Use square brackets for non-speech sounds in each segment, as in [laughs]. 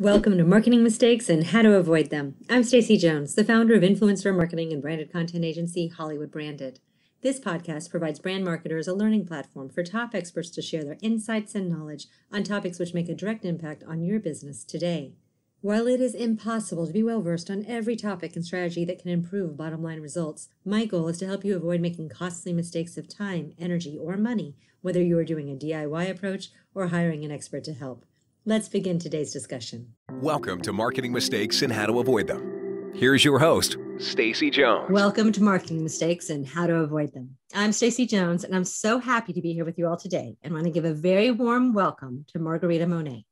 Welcome to Marketing Mistakes and How to Avoid Them. I'm Stacy Jones, the founder of influencer marketing and branded content agency Hollywood Branded. This podcast provides brand marketers a learning platform for top experts to share their insights and knowledge on topics which make a direct impact on your business today. While it is impossible to be well versed on every topic and strategy that can improve bottom line results, my goal is to help you avoid making costly mistakes of time, energy, or money, whether you are doing a DIY approach or hiring an expert to help. Let's begin today's discussion. Welcome to Marketing Mistakes and How to Avoid Them. Here's your host, Stacy Jones. Welcome to Marketing Mistakes and How to Avoid Them. I'm Stacy Jones, and I'm so happy to be here with you all today and want to give a very warm welcome to Margarita Monet.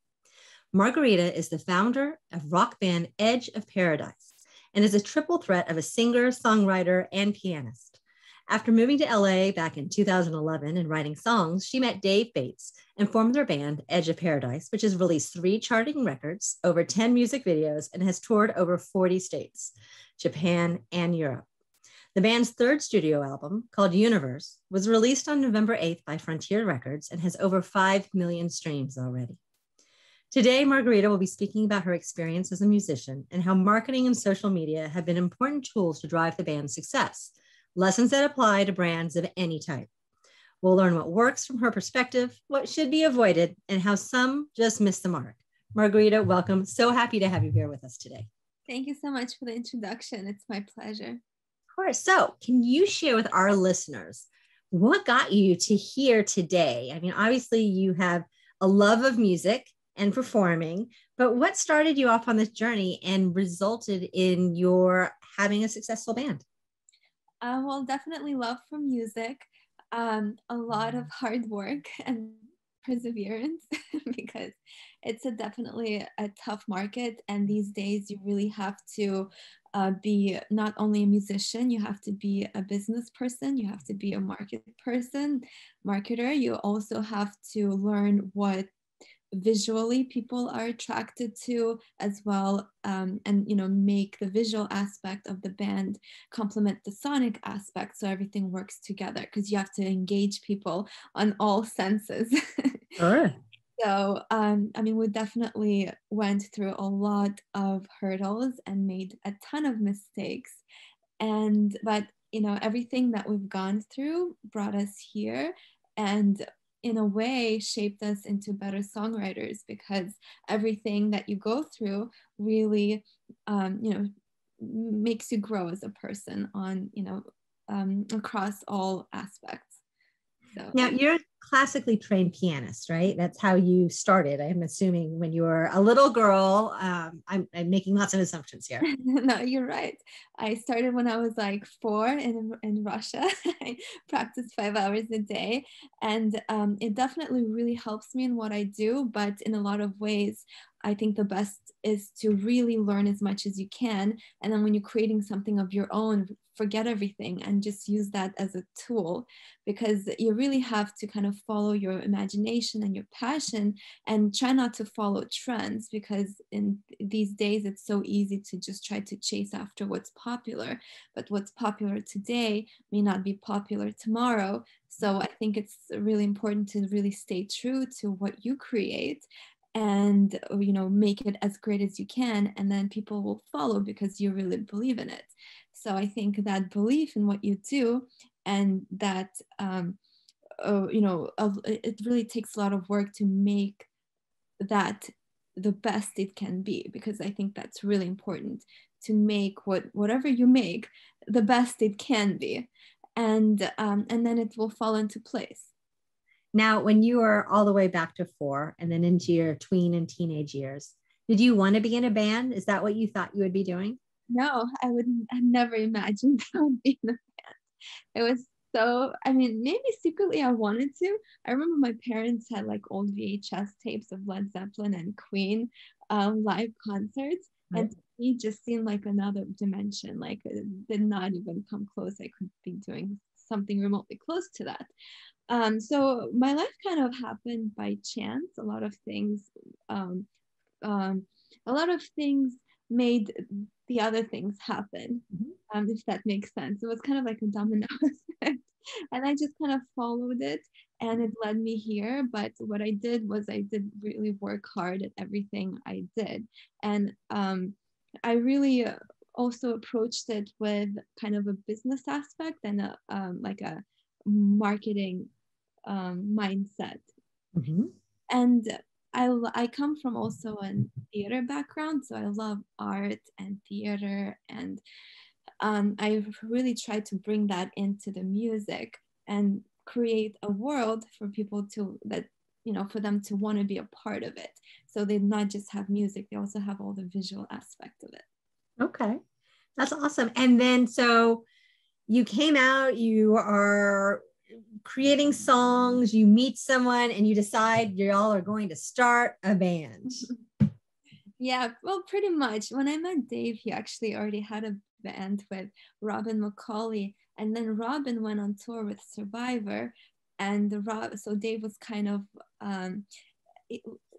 Margarita is the founder of rock band Edge of Paradise and is a triple threat of a singer, songwriter, and pianist. After moving to LA back in 2011 and writing songs, she met Dave Bates and formed their band Edge of Paradise, which has released three charting records, over 10 music videos, and has toured over 40 states, Japan, and Europe. The band's third studio album, called Universe, was released on November 8th by Frontier Records and has over 5 million streams already. Today, Margarita will be speaking about her experience as a musician and how marketing and social media have been important tools to drive the band's success lessons that apply to brands of any type. We'll learn what works from her perspective, what should be avoided, and how some just miss the mark. Margarita, welcome. So happy to have you here with us today. Thank you so much for the introduction. It's my pleasure. Of course. So, can you share with our listeners what got you to here today? I mean, obviously, you have a love of music and performing, but what started you off on this journey and resulted in your having a successful band? Uh, well, definitely love for music, um, a lot of hard work [laughs] and perseverance [laughs] because it's a definitely a tough market and these days you really have to uh, be not only a musician you have to be a business person you have to be a market person marketer. You also have to learn what visually people are attracted to as well um, and you know make the visual aspect of the band complement the sonic aspect so everything works together because you have to engage people on all senses [laughs] sure. so um, i mean we definitely went through a lot of hurdles and made a ton of mistakes and but you know everything that we've gone through brought us here and in a way shaped us into better songwriters because everything that you go through really um, you know makes you grow as a person on you know um, across all aspects so now you're a classically trained pianist, right? That's how you started. I'm assuming when you were a little girl. Um, I'm, I'm, making lots of assumptions here. [laughs] no, you're right. I started when I was like four in, in Russia. [laughs] I practiced five hours a day. And um, it definitely really helps me in what I do. But in a lot of ways, I think the best is to really learn as much as you can. And then when you're creating something of your own, forget everything and just use that as a tool because you really have to kind of follow your imagination and your passion and try not to follow trends because in these days it's so easy to just try to chase after what's popular. But what's popular today may not be popular tomorrow. So I think it's really important to really stay true to what you create and you know make it as great as you can and then people will follow because you really believe in it. So i think that belief in what you do and that um, uh, you know it really takes a lot of work to make that the best it can be because i think that's really important to make what whatever you make the best it can be. And um, and then it will fall into place now, when you were all the way back to four and then into your tween and teenage years, did you want to be in a band? Is that what you thought you would be doing? No, I would I never imagined [laughs] I would be in a band. It was so I mean, maybe secretly I wanted to. I remember my parents had like old VHS tapes of Led Zeppelin and Queen um, live concerts. Right. And he just seemed like another dimension. Like it did not even come close. I could be doing something remotely close to that. Um, so my life kind of happened by chance. A lot of things, um, um, a lot of things made the other things happen. Mm-hmm. Um, if that makes sense, it was kind of like a domino [laughs] effect. and I just kind of followed it and it led me here. But what I did was I did really work hard at everything I did. And um, I really also approached it with kind of a business aspect and a, um, like a marketing um, mindset. Mm-hmm. And I, I come from also a theater background, so I love art and theater, and um, I really tried to bring that into the music and create a world for people to that you know for them to want to be a part of it. So they not just have music; they also have all the visual aspect of it. Okay, that's awesome. And then so you came out, you are creating songs, you meet someone, and you decide you all are going to start a band. [laughs] Yeah, well, pretty much. When I met Dave, he actually already had a band with Robin McAuley, and then Robin went on tour with Survivor, and the Rob. So Dave was kind of um,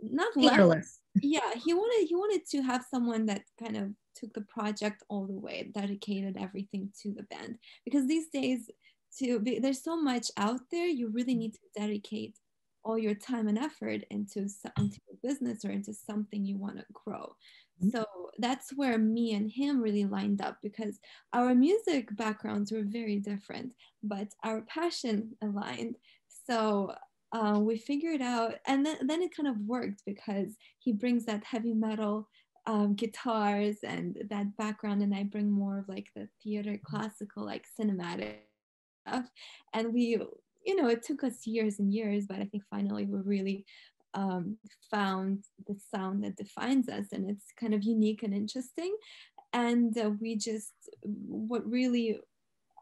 not less. Yeah, he wanted he wanted to have someone that kind of took the project all the way, dedicated everything to the band, because these days to be there's so much out there you really need to dedicate all your time and effort into into business or into something you want to grow. Mm-hmm. so that's where me and him really lined up because our music backgrounds were very different but our passion aligned. So uh, we figured out and then, then it kind of worked because he brings that heavy metal um, guitars and that background and i bring more of like the theater classical like cinematic stuff. And we, you know, it took us years and years, but I think finally we really um, found the sound that defines us and it's kind of unique and interesting. And uh, we just, what really,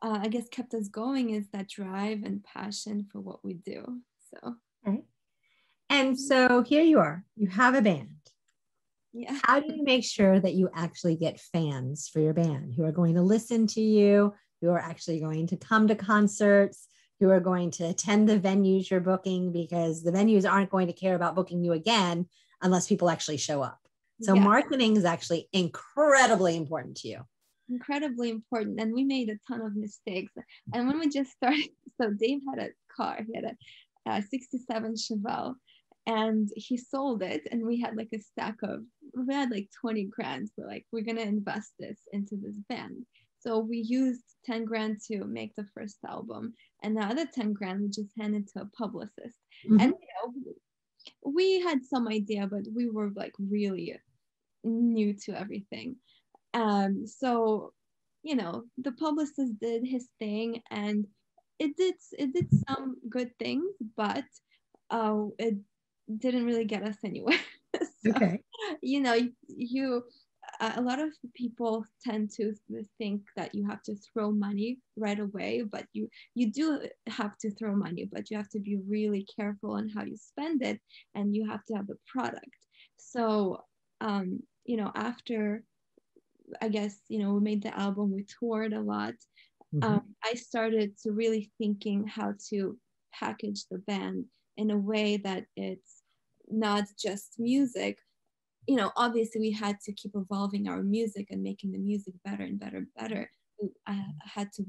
uh, I guess, kept us going is that drive and passion for what we do. So, right. And so here you are, you have a band. Yeah. How do you make sure that you actually get fans for your band who are going to listen to you, who are actually going to come to concerts, who are going to attend the venues you're booking because the venues aren't going to care about booking you again unless people actually show up. So yeah. marketing is actually incredibly important to you. Incredibly important. And we made a ton of mistakes. And when we just started, [laughs] so Dave had a car, he had a, uh, a 67 Chevelle and he sold it and we had like a stack of we had like 20 grand we're like we're gonna invest this into this band so we used 10 grand to make the first album, and the other 10 grand we just handed to a publicist. Mm-hmm. And you know, we had some idea, but we were like really new to everything. Um, so you know, the publicist did his thing, and it did it did some good things, but uh, it didn't really get us anywhere. [laughs] so, okay. You know, you a lot of people tend to think that you have to throw money right away but you you do have to throw money but you have to be really careful on how you spend it and you have to have the product so um, you know after i guess you know we made the album we toured a lot mm-hmm. um, i started to really thinking how to package the band in a way that it's not just music you know, obviously we had to keep evolving our music and making the music better and better and better. I had to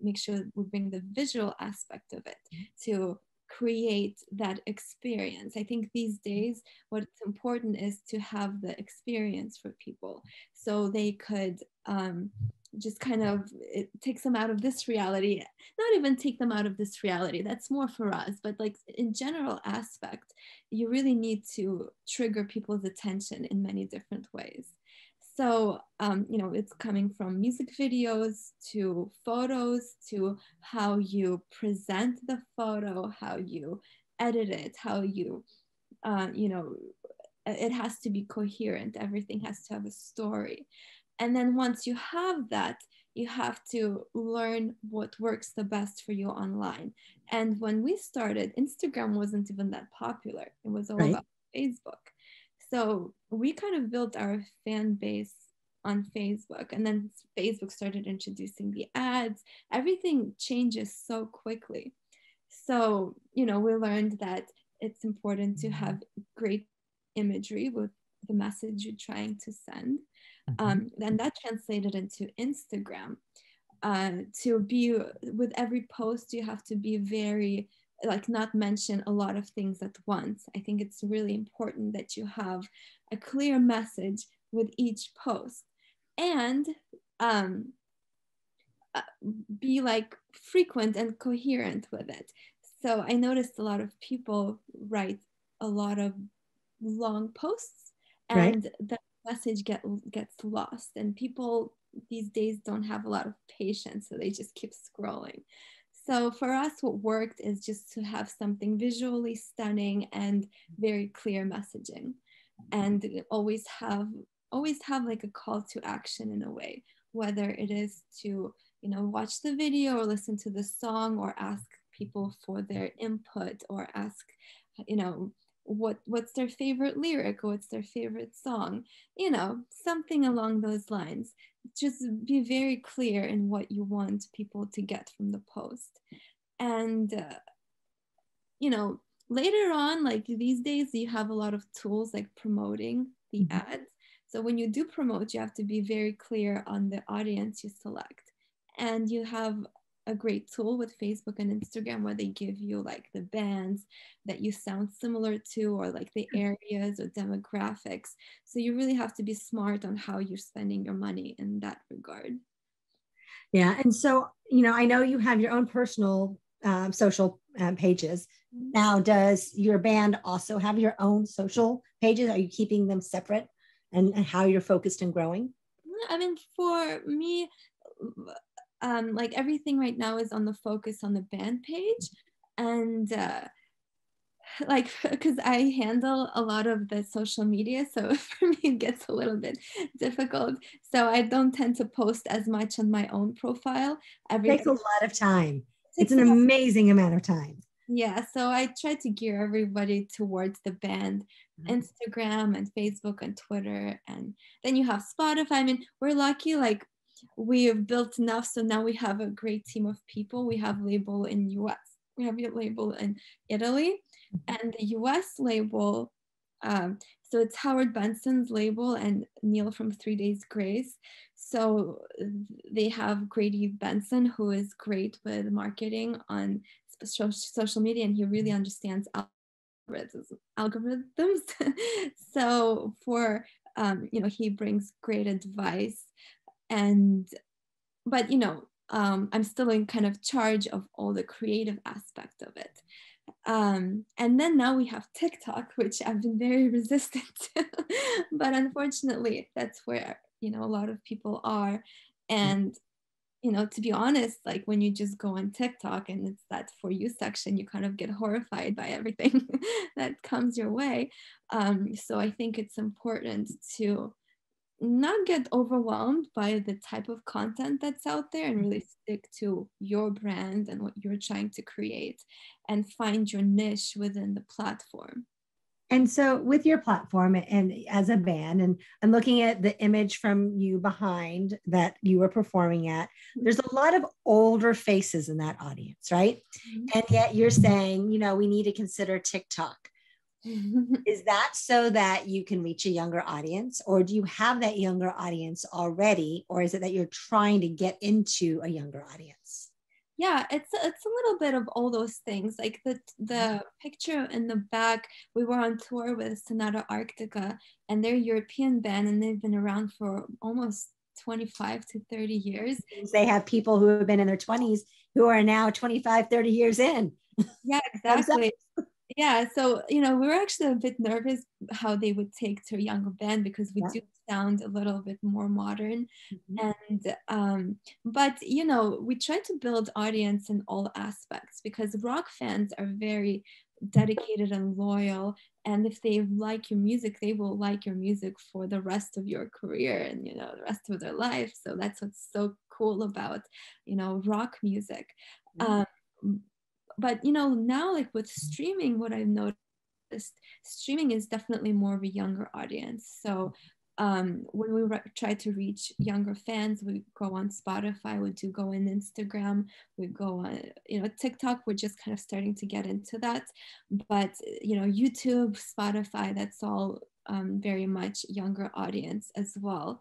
make sure we bring the visual aspect of it to create that experience. I think these days, what's important is to have the experience for people so they could um, just kind of it takes them out of this reality not even take them out of this reality that's more for us but like in general aspect you really need to trigger people's attention in many different ways. So um, you know it's coming from music videos to photos to how you present the photo how you edit it how you uh, you know it has to be coherent everything has to have a story and then once you have that, you have to learn what works the best for you online. And when we started, Instagram wasn't even that popular, it was all right. about Facebook. So we kind of built our fan base on Facebook. And then Facebook started introducing the ads. Everything changes so quickly. So, you know, we learned that it's important to mm-hmm. have great imagery with the message you're trying to send. Mm-hmm. Um, and that translated into Instagram. uh, to be with every post you have to be very like not mention a lot of things at once i think it's really important that you have a clear message with each post and um, uh, be like frequent and coherent with it so i noticed a lot of people write a lot of long posts and right. the message get gets lost and people these days don't have a lot of patience so they just keep scrolling. So for us what worked is just to have something visually stunning and very clear messaging and always have always have like a call to action in a way whether it is to you know watch the video or listen to the song or ask people for their input or ask you know what what's their favorite lyric what's their favorite song? You know something along those lines. Just be very clear in what you want people to get from the post. And uh, you know later on like these days you have a lot of tools like promoting the mm-hmm. ads. So when you do promote you have to be very clear on the audience you select. And you have a great tool with Facebook and Instagram where they give you like the bands that you sound similar to or like the mm. areas or demographics. So you really have to be smart on how you're spending your money in that regard. Yeah. And so, you know, I know you have your own personal um, social um, pages. Mm-hmm. Now, does your band also have your own social pages? Are you keeping them separate and, and how you're focused and growing? I mean, for me, um, like everything right now is on the focus on the band page. And uh, [laughs] like [laughs] because i handle a lot of the social media so [laughs] for me it gets a little bit difficult. So i don't tend to post as much on my own profile every takes a lot of time. It's an amazing amount of time. Yeah so i try to gear everybody towards the band mm-hmm. instagram and facebook and twitter and then you have spotify. I mean we're lucky like we have built enough so now we have a great team of people. We have label in us we have a label in italy mm-hmm. and the us label um, so it's howard benson's label and neil from three days grace. So they have grady benson who is great with marketing on social media and he really understands algorithms algorithms. [laughs] So for um, you know he brings great advice and but you know um, i'm still in kind of charge of all the creative aspect of it. Um, and then now we have tiktok [laughs] which i've been very [laughs] resistant to. But unfortunately that's where you know a lot of people are. And you know to be honest like when you just go on tiktok and it's that for you section you kind of get horrified by everything [laughs] that comes your way. Um, so i think it's important to not get overwhelmed by the type of content that's out there and really stick to your brand and what you're trying to create and find your niche within the platform. And so with your platform and as a band and and looking at the image from you behind that you were performing at, there's a lot of older faces in that audience, right? Mm-hmm. And yet you're saying, you know, we need to consider TikTok [laughs] is that so that you can reach a younger audience or do you have that younger audience already or is it that you're trying to get into a younger audience? Yeah it's it's a little bit of all those things like the the picture in the back we were on tour with sonata arctica and they're european band and they've been around for almost 25 to 30 years. They have people who have been in their 20s who are now 25 30 years in. Yeah [laughs] exactly yeah so you know we were actually a bit nervous how they would take to a younger band because we yeah. do sound a little bit more modern mm-hmm. and um, but you know we try to build audience in all aspects because rock fans are very dedicated and loyal and if they like your music they will like your music for the rest of your career and you know the rest of their life so that's what's so cool about you know rock music mm-hmm. um, but you know now like with streaming what i've noticed streaming is definitely more of a younger audience so um, when we re- try to reach younger fans, we go on Spotify, we do go on Instagram, we go on, you know, TikTok, we're just kind of starting to get into that. But, you know, YouTube, Spotify, that's all um, very much younger audience as well.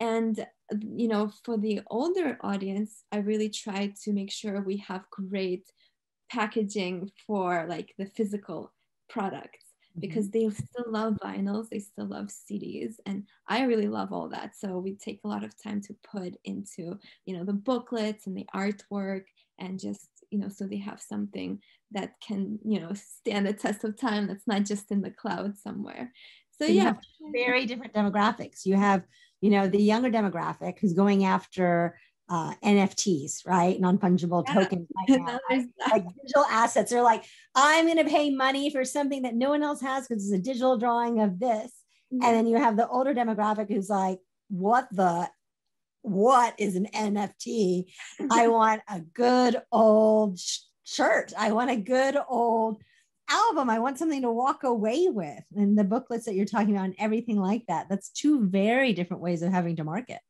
and you know for the older audience i really try to make sure we have great packaging for like the physical products because mm-hmm. they still love vinyls they still love cds and i really love all that. So we take a lot of time to put into you know the booklets and the artwork and just you know so they have something that can you know stand the test of time that's not just in the cloud somewhere. So, so yeah. very different demographics. You have you know the younger demographic who's going after uh, NFTs, right? Non fungible yeah. tokens, [laughs] like, like, digital assets. They're like, I'm going to pay money for something that no one else has because it's a digital drawing of this. Mm-hmm. And then you have the older demographic who's like, what the, what is an NFT? I [laughs] want a good old sh- shirt. I want a good old album. I want something to walk away with. And the booklets that you're talking about and everything like that. That's two very different ways of having to market.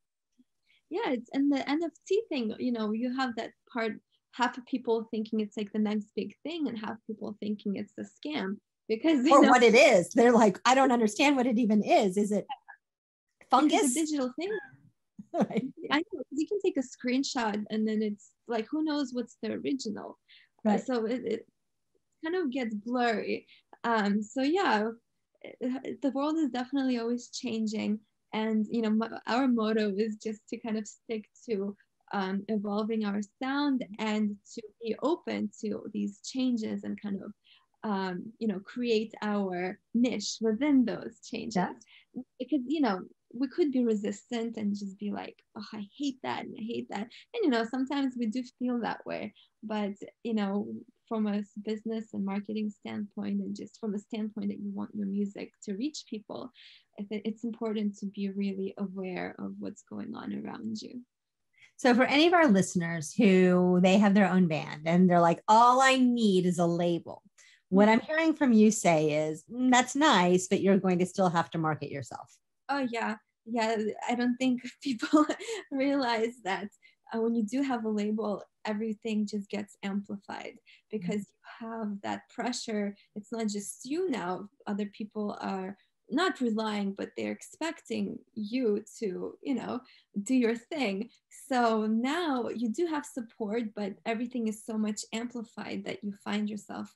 Yeah, it's and the NFT thing, you know, you have that part half of people thinking it's like the next big thing and half people thinking it's a scam because or know, what it is. They're like, I don't understand what it even is. Is it fungus? It's a digital thing. [laughs] Right. I know you can take a screenshot and then it's like who knows what's the original. Right. So it, it kind of gets blurry. Um, so yeah, the world is definitely always changing, and you know our motto is just to kind of stick to um, evolving our sound and to be open to these changes and kind of um, you know create our niche within those changes yeah. because you know we could be resistant and just be like oh i hate that and i hate that and you know sometimes we do feel that way but you know from a business and marketing standpoint and just from a standpoint that you want your music to reach people it's important to be really aware of what's going on around you. So for any of our listeners who they have their own band and they're like all i need is a label. What i'm hearing from you say is mm, that's nice but you're going to still have to market yourself. Oh yeah. Yeah i don't think [laughs] people realize that uh, when you do have a label, everything just gets amplified because mm-hmm. you have that pressure. It's not just you now, other people are not relying but they're expecting you to you know do your thing so now you do have support but everything is so much amplified that you find yourself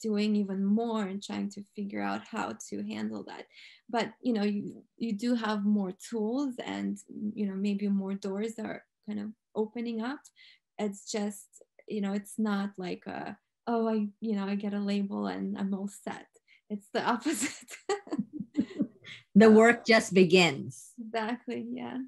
doing even more and trying to figure out how to handle that but you know you you do have more tools and you know maybe more doors are kind of opening up it's just you know it's not like a oh i you know i get a label and i'm all set. It's the [laughs] opposite. [laughs] The work just begins. Exactly yeah.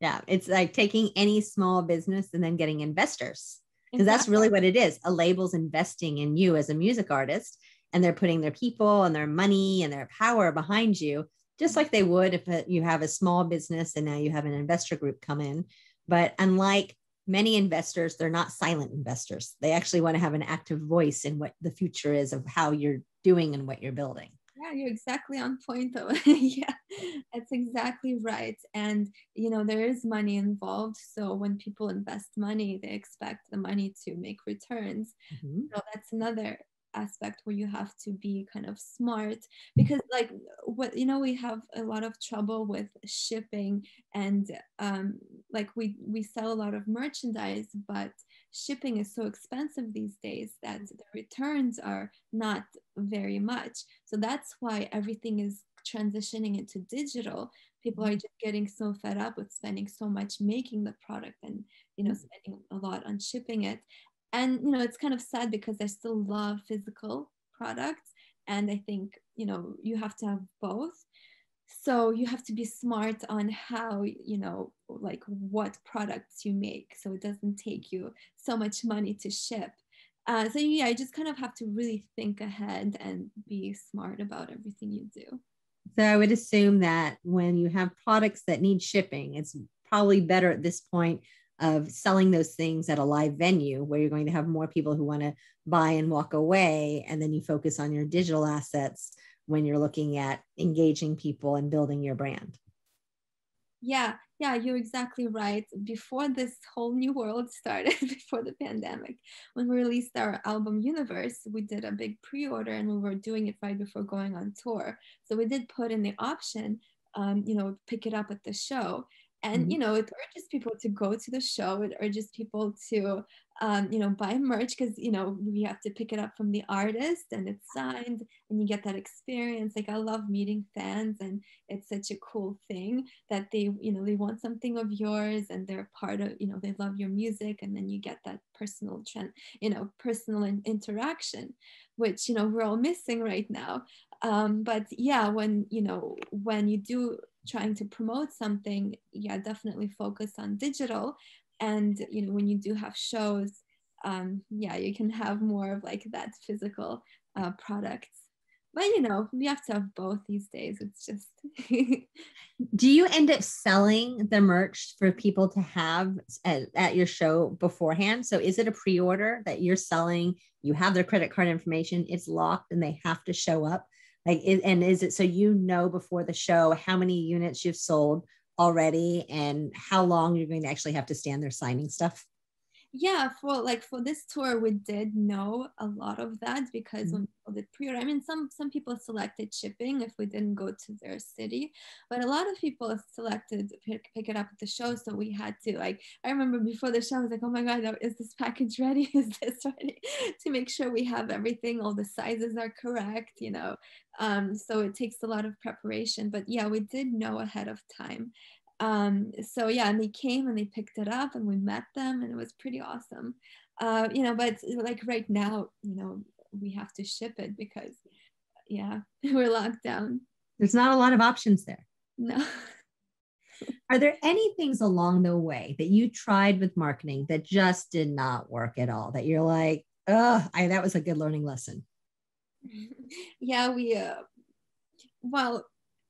Yeah it's like taking any small business and then getting investors. Because exactly. that's really what it is a label's investing in you as a music artist and they're putting their people and their money and their power behind you just like they would if uh, you have a small business and now you have an investor group come in but unlike many investors, they're not silent investors. They actually want to have an active voice in what the future is of how you're doing and what you're building. Yeah, you're exactly on point though. [laughs] yeah, that's exactly right. And you know, there is money involved. So when people invest money, they expect the money to make returns. Mm-hmm. So that's another aspect where you have to be kind of smart because like what you know we have a lot of trouble with shipping and um, like we we sell a lot of merchandise but shipping is so expensive these days that mm. the returns are not very much. So that's why everything is transitioning into digital. People are mm. just getting so fed up with spending so much making the product and you know mm. spending a lot on shipping it. And you know it's kind of sad because i still love physical products and i think you know you have to have both so you have to be smart on how you know like what products you make so it doesn't take you so much money to ship. Uh, so yeah you just kind of have to really think ahead and be smart about everything you do. So i would assume that when you have products that need shipping it's probably better at this point of selling those things at a live venue where you're going to have more people who want to buy and walk away and then you focus on your digital assets when you're looking at engaging people and building your brand. Yeah yeah you're exactly right. Before this whole new world [laughs] started before the pandemic when we released our album universe we did a big pre-order and we were doing it right before going on tour. So we did put in the option um, you know pick it up at the show and Mhm. you know it urges people to go to the show. It urges people to um, you know buy merch because you know we have to pick it up from the artist and it's signed and you get that experience. Like i love meeting fans and it's such a cool thing that they you know they want something of yours and they're part of you know they love your music and then you get that personal trend you know personal in- interaction which you know we're all missing right now. Um, but yeah when you know when you do trying to promote something yeah definitely focus on digital and you know when you do have shows um, yeah you can have more of like that physical uh, product but you know we have to have both these days it's just [laughs] Do you end up selling the merch for people to have at, at your show beforehand? So is it a pre-order that you're selling? You have their credit card information, it's locked, and they have to show up. Like, and is it so you know before the show how many units you've sold already and how long you're going to actually have to stand there signing stuff? Yeah for like for this tour we did know a lot of that because Mhm. when people did pre-order i mean some some people selected shipping if we didn't go to their city but a lot of people selected pick, pick it up at the show so we had to like i remember before the show i was like oh my god is this package ready? [laughs] Is this ready? [laughs] To make sure we have everything all the sizes are correct you know? Um, so it takes a lot of preparation but yeah we did know ahead of time um, so yeah and they came and they picked it up and we met them and it was pretty awesome uh, you know but like right now you know we have to ship it because yeah [laughs] we're locked down There's not a lot of options there. no [laughs] Are there any things along the way that you tried with marketing that just did not work at all? That you're like, oh, I, that was a good learning lesson. [laughs] yeah we uh, well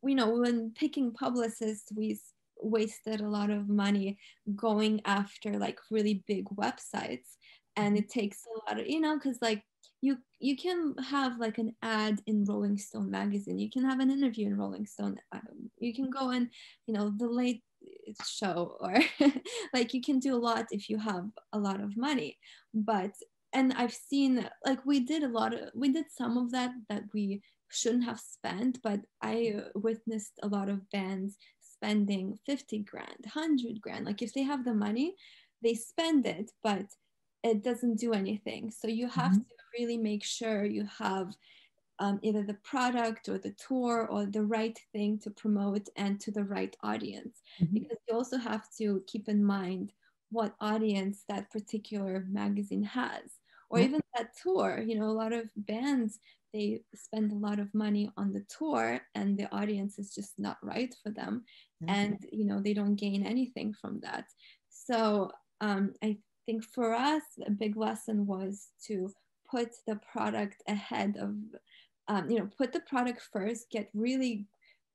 you know when picking publicists we wasted a lot of money going after like really big websites. And it takes a lot of you know because like you you can have like an ad in rolling stone magazine. You can have an interview in rolling stone um, you can go in you know the late show or [laughs] like you can do a lot if you have a lot of money. But and i've seen like we did a lot of we did some of that that we shouldn't have spent but i uh, witnessed a lot of bands spending 50 grand 100 grand like if they have the money they spend it but it doesn't do anything so you have Mhm. to really make sure you have um, either the product or the tour or the right thing to promote and to the right audience Mhm. because you also have to keep in mind what audience that particular magazine has or Yeah. even that tour you know a lot of bands they spend a lot of money on the tour and the audience is just not right for them Yeah. and you know they don't gain anything from that so um, i think for us a big lesson was to put the product ahead of um, you know put the product first get really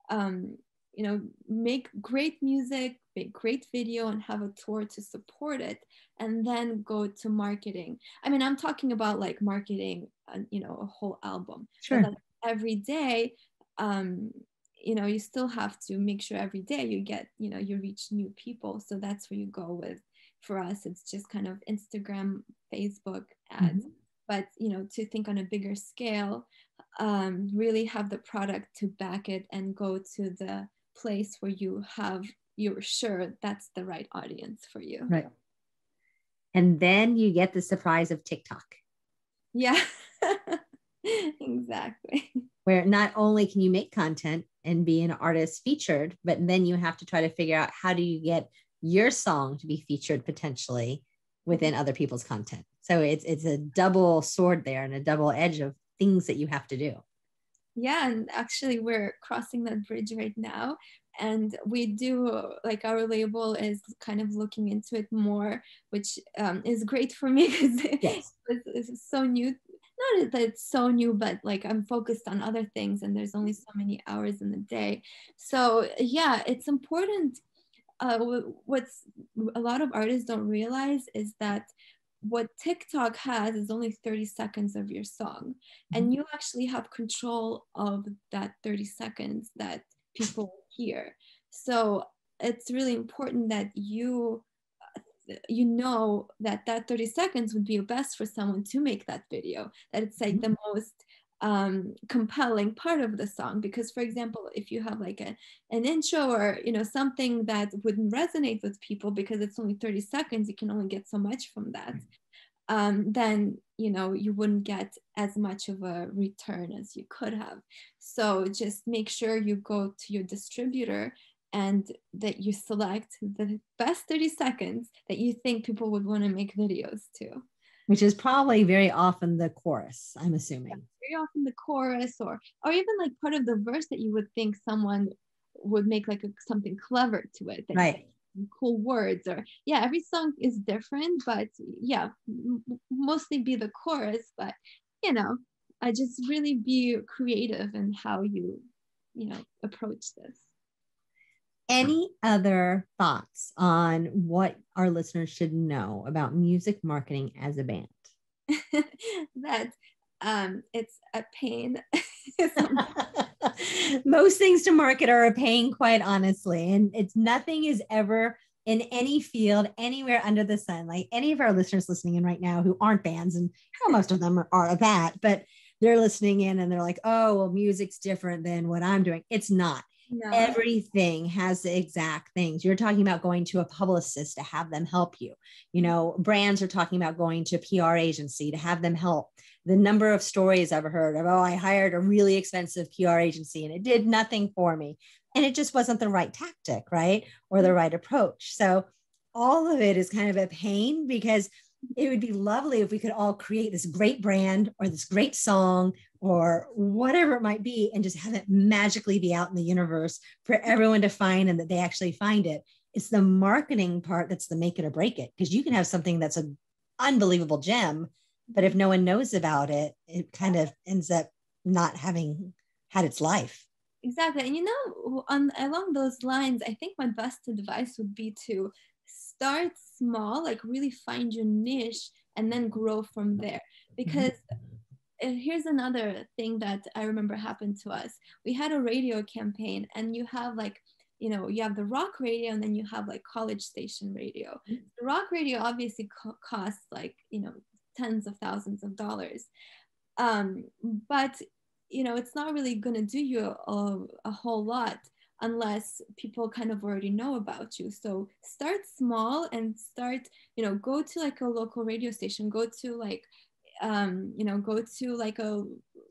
um, you know make great music make great video and have a tour to support it and then go to marketing i mean i'm talking about like marketing uh, you know a whole album Sure. every day um, you know you still have to make sure every day you get you know you reach new people so that's where you go with for us it's just kind of instagram facebook ads Mhm. but you know to think on a bigger scale um, really have the product to back it and go to the place where you have you're sure that's the right audience for you Right. And then you get the surprise of TikTok, yeah [laughs] exactly where not only can you make content and be an artist featured, but then you have to try to figure out how do you get your song to be featured potentially within other people's content. So it's it's a double sword there and a double edge of things that you have to do. Yeah and actually we're crossing that bridge right now and we do like our label is kind of looking into it more which um, is great for me [laughs] because Yes. it's, it's so new. Not that it's so new but like i'm focused on other things and there's only so many hours in the day. So yeah it's important. Uh, what's a lot of artists don't realize is that what TikTok has is only 30 seconds of your song, and mm-hmm. you actually have control of that 30 seconds that people hear. So it's really important that you uh, you know that that 30 seconds would be best for someone to make that video that it's like mm-hmm. the most um, compelling part of the song. Because for example if you have like a, an intro or you know something that wouldn't resonate with people because it's only 30 seconds you can only get so much from that um, then you know you wouldn't get as much of a return as you could have. So just make sure you go to your distributor and that you select the best 30 seconds that you think people would want to make videos to which is probably very often the chorus i'm assuming. Yeah, very often the chorus or or even like part of the verse that you would think someone would make like a, something clever to it right. cool words or yeah every song is different but yeah m- mostly be the chorus but you know i just really be creative in how you you know approach this any other thoughts on what our listeners should know about music marketing as a band [laughs] that um, it's a pain [laughs] [laughs] most things to market are a pain, quite honestly. And it's nothing is ever in any field anywhere under the sun. Like any of our listeners listening in right now who aren't bands, and how most of them are, are that, but they're listening in and they're like, oh, well, music's different than what I'm doing. It's not. No. Everything has the exact things. You're talking about going to a publicist to have them help you. You know, brands are talking about going to a PR agency to have them help the number of stories I've heard of, oh, I hired a really expensive PR agency and it did nothing for me. And it just wasn't the right tactic, right? Or the mm. right approach. So all of it is kind of a pain because it would be lovely if we could all create this great brand or this great song or whatever it might be and just have it magically be out in the universe for everyone to find and that they actually find it. It's the marketing part that's the make it or break it because you can have something that's an unbelievable gem but if no one knows about it it kind of ends up not having had its life exactly and you know on along those lines i think my best advice would be to start small like really find your niche and then grow from there because mm-hmm. here's another thing that i remember happened to us we had a radio campaign and you have like you know you have the rock radio and then you have like college station radio mm-hmm. the rock radio obviously co- costs like you know tens of thousands of dollars. Um, but you know, it's not really going to do you a, a whole lot unless people kind of already know about you. So start small and start, you know, go to like a local radio station, go to like, um, you know, go to like a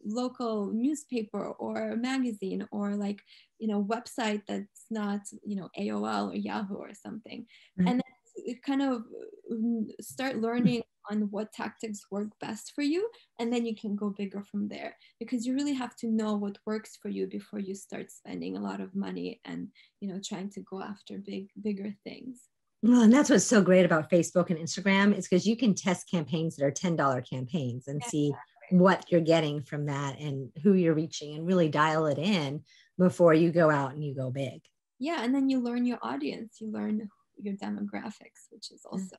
local newspaper or magazine or like, you know, website that's not, you know, AOL or Yahoo or something. Mm-hmm. And kind of mm, start learning [laughs] on what tactics work best for you and then you can go bigger from there because you really have to know what works for you before you start spending a lot of money and you know trying to go after big bigger things well, and that's what's so great about Facebook and Instagram is because you can test campaigns that are $10 campaigns and yeah, see exactly. what you're getting from that and who you're reaching and really dial it in before you go out and you go big. Yeah. And then you learn your audience, you learn your demographics, which is also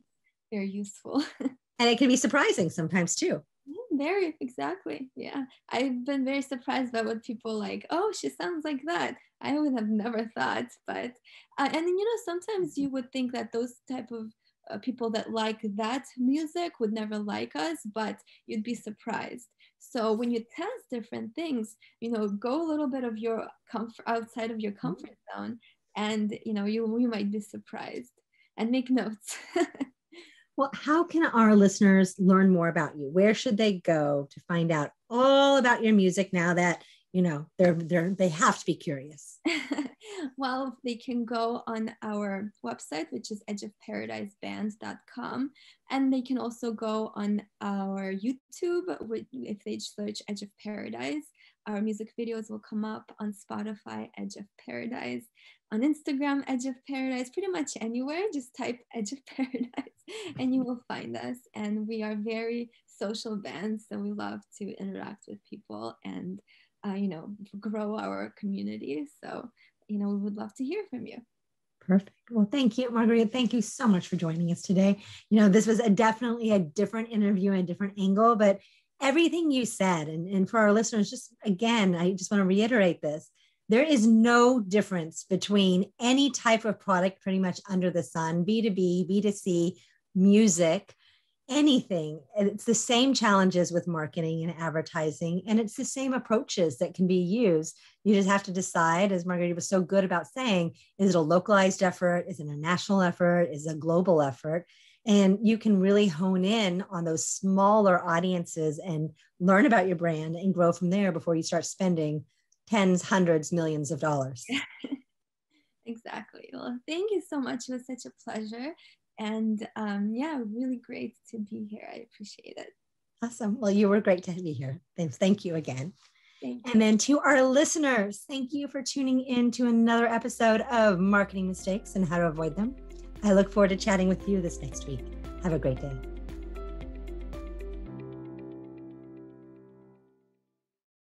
very useful. [laughs] and it can be surprising sometimes too. Very exactly yeah. I've been very surprised by what people like oh she sounds like that. I would have never thought but uh, and then you know sometimes you would think that those type of uh, people that like that music would never like us but you'd be surprised. So when you test different things you know go a little bit of your comfort outside of your mm-hmm. comfort zone and you know you, you might be surprised and make notes [laughs] Well, how can our listeners learn more about you? Where should they go to find out all about your music now that you know they're they're they have to be curious? [laughs] well, they can go on our website, which is edgeofparadiseband.com, and they can also go on our YouTube with if they search Edge of Paradise. Our music videos will come up on Spotify, Edge of Paradise, on Instagram, Edge of Paradise, pretty much anywhere. Just type Edge of [laughs] Paradise and you will find us. And we are very social bands, so we love to interact with people and, uh, you know, grow our community. So, you know, we would love to hear from you. Perfect. Well, thank you, Margarita. Thank you so much for joining us today. You know, this was a definitely a different interview and a different angle, but everything you said, and, and for our listeners, just again, I just want to reiterate this there is no difference between any type of product pretty much under the sun b2b b2c music anything. It's the same challenges with marketing and advertising, and it's the same approaches that can be used. You just have to decide, as Margarita was so good about saying, is it a localized effort? Is it a national effort? Is it a global effort? And you can really hone in on those smaller audiences and learn about your brand and grow from there before you start spending tens, hundreds, millions of dollars. [laughs] exactly. Well, thank you so much. It was such a pleasure. And um, yeah, really great to be here. I appreciate it. Awesome. Well, you were great to be here. Thank you again. Thank you. And then to our listeners, thank you for tuning in to another episode of Marketing Mistakes and How to Avoid Them. I look forward to chatting with you this next week. Have a great day.